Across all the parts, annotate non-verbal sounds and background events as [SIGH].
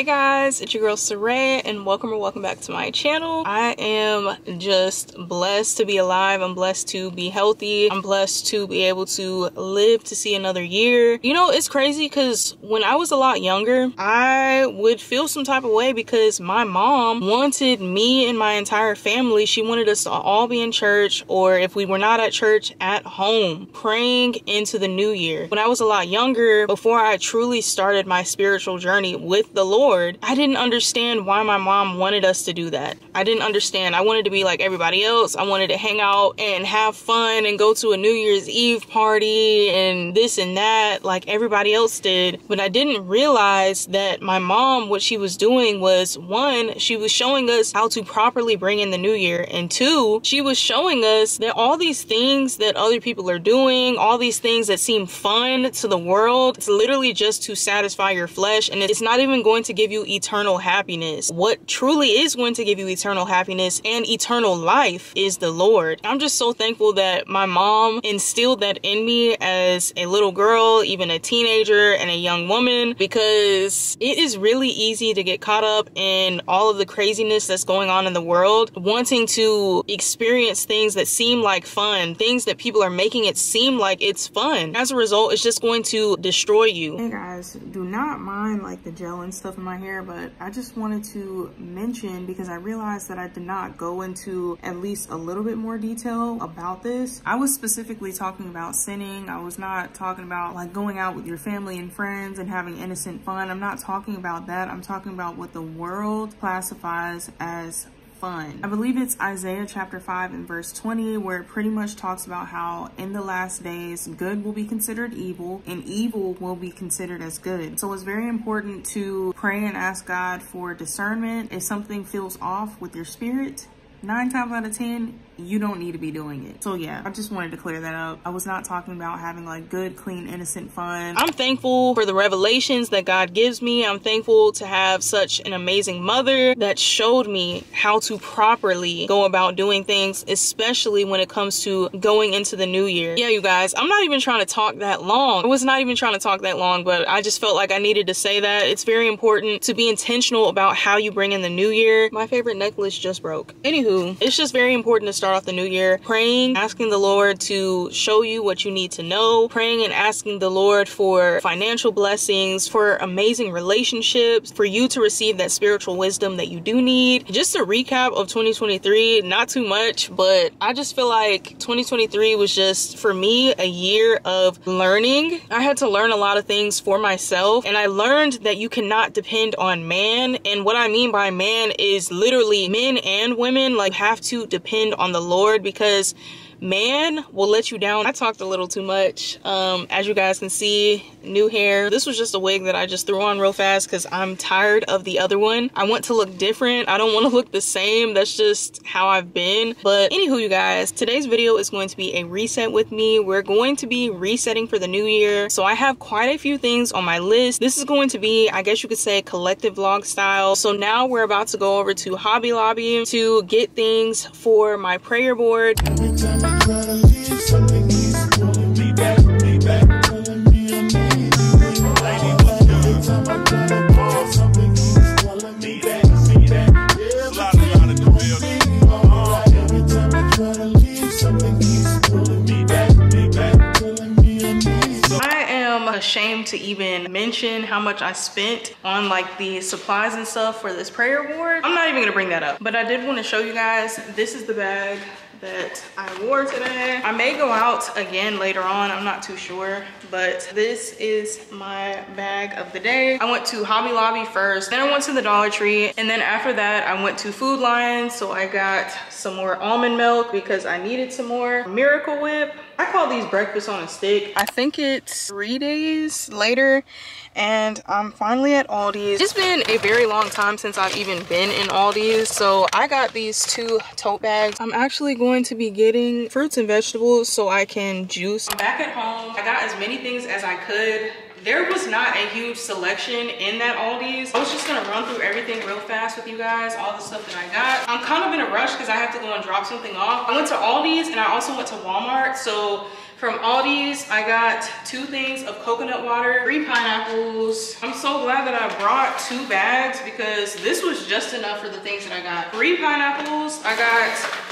Hey guys, it's your girl Sarae and welcome or welcome back to my channel. I am just blessed to be alive. I'm blessed to be healthy. I'm blessed to be able to live to see another year. You know, it's crazy because when I was a lot younger, I would feel some type of way because my mom wanted me and my entire family, she wanted us to all be in church or if we were not at church, at home, praying into the new year. When I was a lot younger, before I truly started my spiritual journey with the Lord, I didn't understand why my mom wanted us to do that. I didn't understand. I wanted to be like everybody else. I wanted to hang out and have fun and go to a New Year's Eve party and this and that like everybody else did. But I didn't realize that my mom, what she was doing was one, she was showing us how to properly bring in the new year. And two, she was showing us that all these things that other people are doing, all these things that seem fun to the world, it's literally just to satisfy your flesh. And it's not even going to to give you eternal happiness. What truly is going to give you eternal happiness and eternal life is the Lord. I'm just so thankful that my mom instilled that in me as a little girl, even a teenager and a young woman, because it is really easy to get caught up in all of the craziness that's going on in the world, wanting to experience things that seem like fun, things that people are making it seem like it's fun. As a result, it's just going to destroy you. Hey guys, do not mind like the gel and stuff my hair, but I just wanted to mention because I realized that I did not go into at least a little bit more detail about this. I was specifically talking about sinning. I was not talking about like going out with your family and friends and having innocent fun. I'm not talking about that. I'm talking about what the world classifies as fun. I believe it's Isaiah chapter 5 and verse 20 where it pretty much talks about how in the last days good will be considered evil and evil will be considered as good. So it's very important to pray and ask God for discernment. If something feels off with your spirit, nine times out of 10, you don't need to be doing it. So yeah, I just wanted to clear that up. I was not talking about having like good, clean, innocent fun. I'm thankful for the revelations that God gives me. I'm thankful to have such an amazing mother that showed me how to properly go about doing things, especially when it comes to going into the new year. Yeah, you guys, I'm not even trying to talk that long. I was not even trying to talk that long, but I just felt like I needed to say that. It's very important to be intentional about how you bring in the new year. My favorite necklace just broke. Anywho, it's just very important to start start off the new year praying, asking the Lord to show you what you need to know, praying and asking the Lord for financial blessings, for amazing relationships, for you to receive that spiritual wisdom that you do need. Just a recap of 2023, not too much, but I just feel like 2023 was just for me a year of learning. I had to learn a lot of things for myself and I learned that you cannot depend on man. And what I mean by man is literally men and women like have to depend on the the Lord because man will let you down. I talked a little too much. Um, as you guys can see, new hair. This was just a wig that I just threw on real fast because I'm tired of the other one. I want to look different. I don't want to look the same. That's just how I've been. But anywho, you guys, today's video is going to be a reset with me. We're going to be resetting for the new year. So I have quite a few things on my list. This is going to be, I guess you could say, collective vlog style. So now we're about to go over to Hobby Lobby to get things for my prayer board. Ashamed to even mention how much I spent on like the supplies and stuff for this prayer board. I'm not even gonna bring that up, but I did wanna show you guys, this is the bag that I wore today. I may go out again later on, I'm not too sure, but this is my bag of the day. I went to Hobby Lobby first, then I went to the Dollar Tree, and then after that, I went to Food Lion, so I got some more almond milk because I needed some more. Miracle Whip, I call these breakfast on a stick. I think it's three days later and I'm finally at Aldi's. It's been a very long time since I've even been in Aldi's. So I got these two tote bags. I'm actually going to be getting fruits and vegetables so I can juice. I'm back at home. I got as many things as I could there was not a huge selection in that Aldi's. I was just gonna run through everything real fast with you guys, all the stuff that I got. I'm kind of in a rush because I have to go and drop something off. I went to Aldi's and I also went to Walmart. So From Aldi's, I got two things of coconut water, three pineapples. I'm so glad that I brought two bags because this was just enough for the things that I got. Three pineapples, I got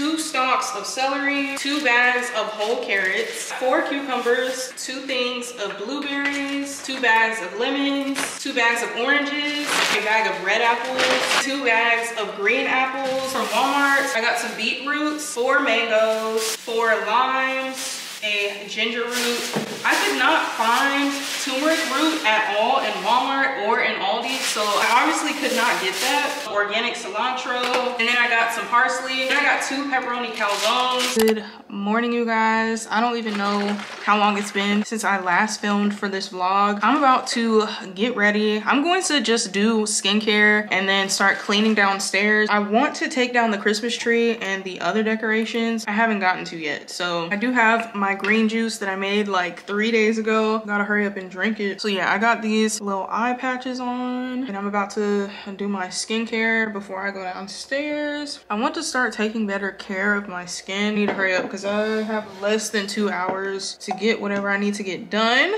two stalks of celery, two bags of whole carrots, four cucumbers, two things of blueberries, two bags of lemons, two bags of oranges, a bag of red apples, two bags of green apples from Walmart. I got some beetroots, four mangoes, four limes, a ginger root. I could not find turmeric root at all in Walmart or in Aldi, so I obviously could not get that. Organic cilantro, and then I got some parsley, and I got two pepperoni calzones. Good morning, you guys. I don't even know how long it's been since I last filmed for this vlog. I'm about to get ready. I'm going to just do skincare and then start cleaning downstairs. I want to take down the Christmas tree and the other decorations I haven't gotten to yet. So I do have my green juice that I made like three days ago. Gotta hurry up and drink it. So yeah, I got these little eye patches on and I'm about to do my skincare before I go downstairs. I want to start taking better care of my skin. I need to hurry up because I have less than two hours to get whatever I need to get done.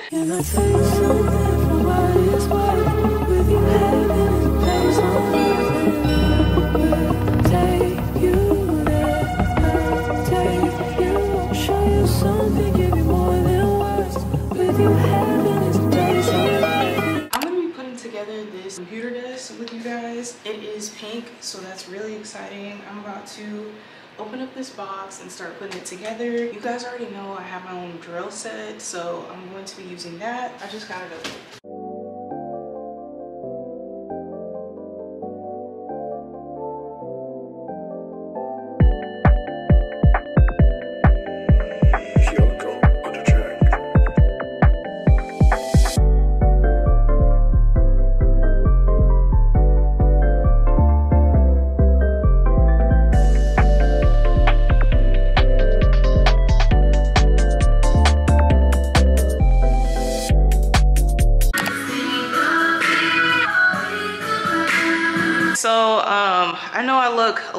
It is pink, so that's really exciting. I'm about to open up this box and start putting it together. You guys already know I have my own drill set, so I'm going to be using that. I just gotta go.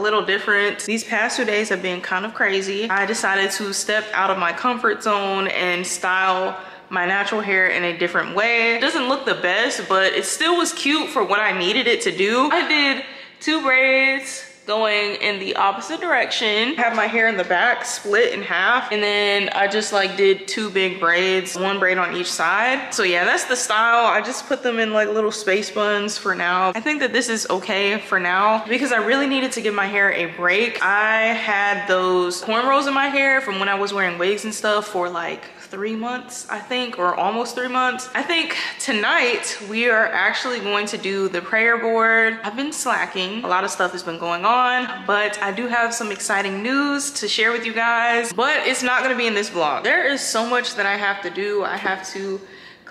Little different. These past two days have been kind of crazy. I decided to step out of my comfort zone and style my natural hair in a different way. It doesn't look the best, but it still was cute for what I needed it to do. I did two braids, going in the opposite direction. I have my hair in the back split in half and then I just like did two big braids, one braid on each side. So yeah, that's the style. I just put them in like little space buns for now. I think that this is okay for now because I really needed to give my hair a break. I had those cornrows in my hair from when I was wearing wigs and stuff for like three months, I think, or almost three months. I think tonight we are actually going to do the prayer board. I've been slacking. A lot of stuff has been going on, but I do have some exciting news to share with you guys, but it's not gonna be in this vlog. There is so much that I have to do. I have to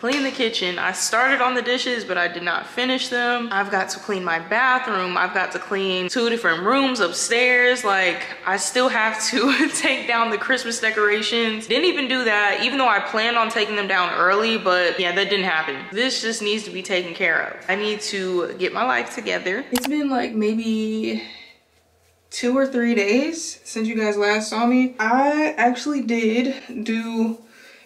clean the kitchen. I started on the dishes, but I did not finish them. I've got to clean my bathroom. I've got to clean two different rooms upstairs. Like, I still have to [LAUGHS] take down the Christmas decorations. Didn't even do that, even though I planned on taking them down early, but yeah, that didn't happen. This just needs to be taken care of. I need to get my life together. It's been like maybe two or three days since you guys last saw me. I actually did do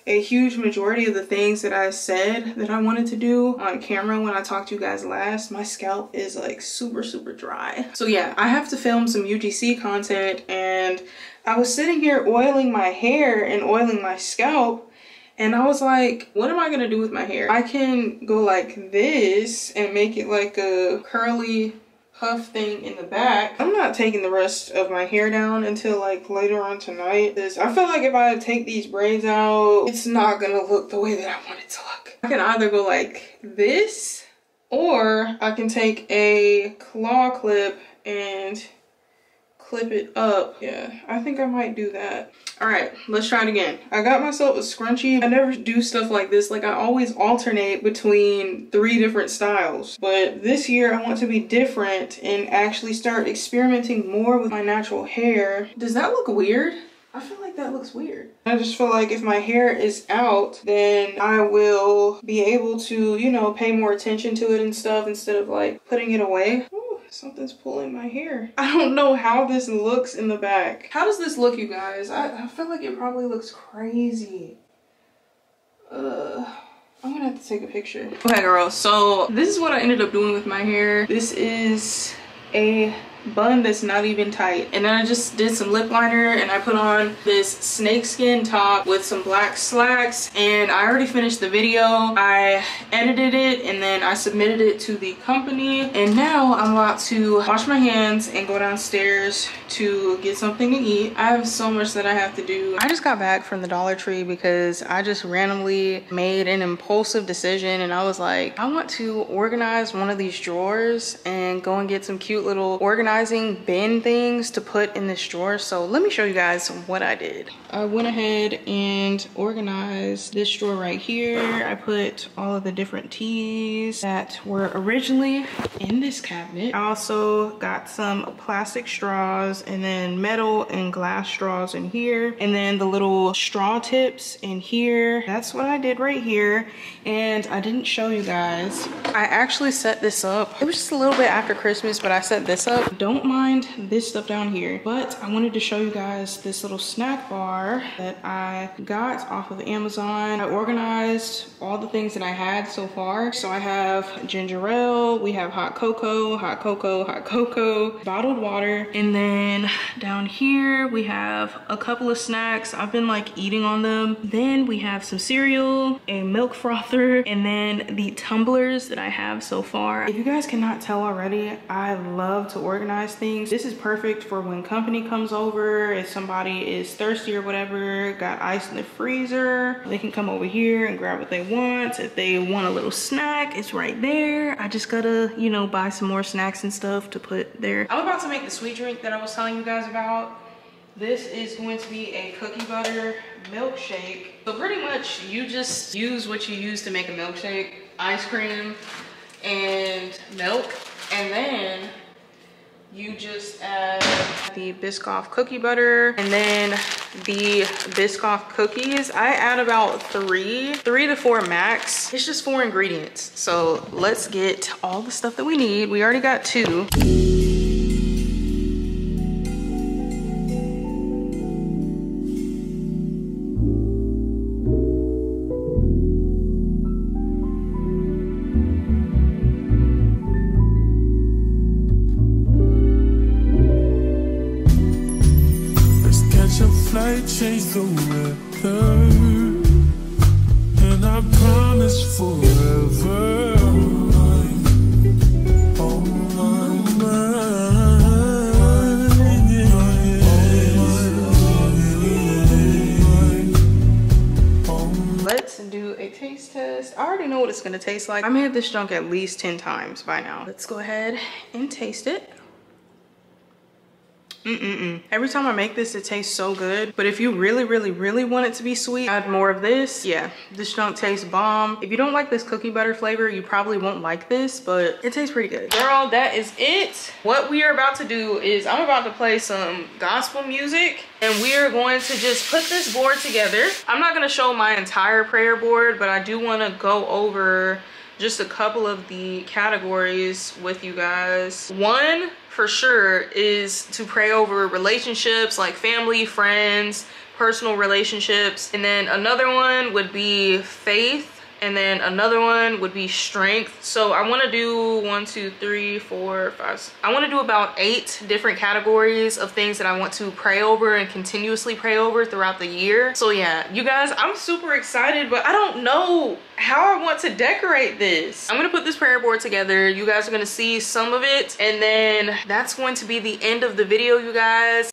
a huge majority of the things that I said that I wanted to do on camera when I talked to you guys last, my scalp is like super, super dry. So yeah, I have to film some UGC content and I was sitting here oiling my hair and oiling my scalp and I was like, what am I gonna do with my hair? I can go like this and make it like a curly puff thing in the back. I'm not taking the rest of my hair down until like later on tonight. This I feel like if I take these braids out, it's not gonna look the way that I want it to look. I can either go like this or I can take a claw clip and clip it up. Yeah, I think I might do that. All right, let's try it again. I got myself a scrunchie. I never do stuff like this. Like I always alternate between three different styles. But this year I want to be different and actually start experimenting more with my natural hair. Does that look weird? I feel like that looks weird. I just feel like if my hair is out, then I will be able to, you know, pay more attention to it and stuff instead of like putting it away. Something's pulling my hair. I don't know how this looks in the back. How does this look, you guys? I, I feel like it probably looks crazy. Uh, I'm gonna have to take a picture. Okay, girl, so this is what I ended up doing with my hair. This is a bun that's not even tight. And then I just did some lip liner and I put on this snakeskin top with some black slacks and I already finished the video. I edited it and then I submitted it to the company and now I'm about to wash my hands and go downstairs to get something to eat. I have so much that I have to do. I just got back from the Dollar Tree because I just randomly made an impulsive decision and I was like, I want to organize one of these drawers and go and get some cute little organized organizing bin things to put in this drawer. So let me show you guys what I did. I went ahead and organized this drawer right here. I put all of the different teas that were originally in this cabinet. I also got some plastic straws and then metal and glass straws in here. And then the little straw tips in here. That's what I did right here. And I didn't show you guys. I actually set this up. It was just a little bit after Christmas, but I set this up don't mind this stuff down here, but I wanted to show you guys this little snack bar that I got off of Amazon. I organized all the things that I had so far. So I have ginger ale, we have hot cocoa, hot cocoa, hot cocoa, bottled water. And then down here, we have a couple of snacks. I've been like eating on them. Then we have some cereal, a milk frother, and then the tumblers that I have so far. If you guys cannot tell already, I love to organize organize things. This is perfect for when company comes over, if somebody is thirsty or whatever, got ice in the freezer, they can come over here and grab what they want. If they want a little snack, it's right there. I just gotta, you know, buy some more snacks and stuff to put there. I'm about to make the sweet drink that I was telling you guys about. This is going to be a cookie butter milkshake. So pretty much you just use what you use to make a milkshake, ice cream and milk. And then you just add the Biscoff cookie butter and then the Biscoff cookies. I add about three, three to four max. It's just four ingredients. So let's get all the stuff that we need. We already got two. Change the weather And I promise forever Let's do a taste test. I already know what it's gonna taste like. I may have this junk at least 10 times by now. Let's go ahead and taste it. Mm-mm-mm. Every time I make this, it tastes so good. But if you really, really, really want it to be sweet, add more of this. Yeah, this junk tastes bomb. If you don't like this cookie butter flavor, you probably won't like this, but it tastes pretty good. Girl, that is it. What we are about to do is I'm about to play some gospel music and we are going to just put this board together. I'm not gonna show my entire prayer board, but I do wanna go over just a couple of the categories with you guys. One for sure is to pray over relationships like family, friends, personal relationships. And then another one would be faith and then another one would be strength. So i want to do one two three four five i want to do about eight different categories of things that i want to pray over and continuously pray over throughout the year. So yeah you guys i'm super excited but i don't know how i want to decorate this. I'm gonna put this prayer board together. You guys are gonna see some of it. And then that's going to be the end of the video you guys